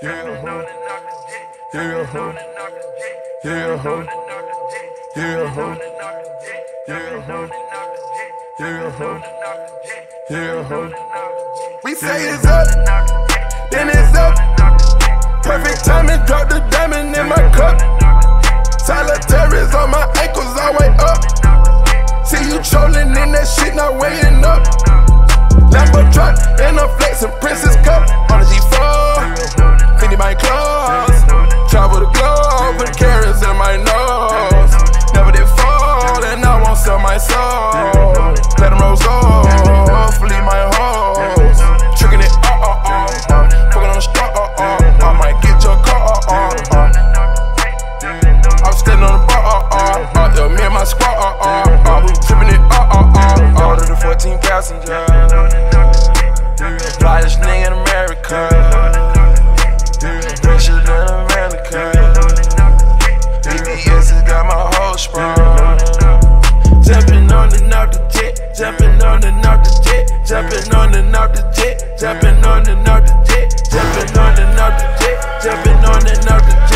Yeah, ho. Yeah, ho. Yeah, ho. Yeah, ho. Yeah, ho. Yeah, ho. Yeah, ho. We say it's up, then it's up. Perfect timing, drop the diamond in my cup. Solitaires on my ankles, all way up. See you trolling in that shit, not my soul. Let them rose off, leave my hoes. Tricking it, uh uh uh. Fucking on the straw, uh uh. I might get your car, uh uh. I'm standing on the bar, uh uh uh. Me and my squad, uh uh uh. Tripping it, uh uh uh. Order the 14 passenger. Flyest nigga Jumping on and off the jet, jumping on and off the jet, jumping on and off the jet, jumping on and off the jet.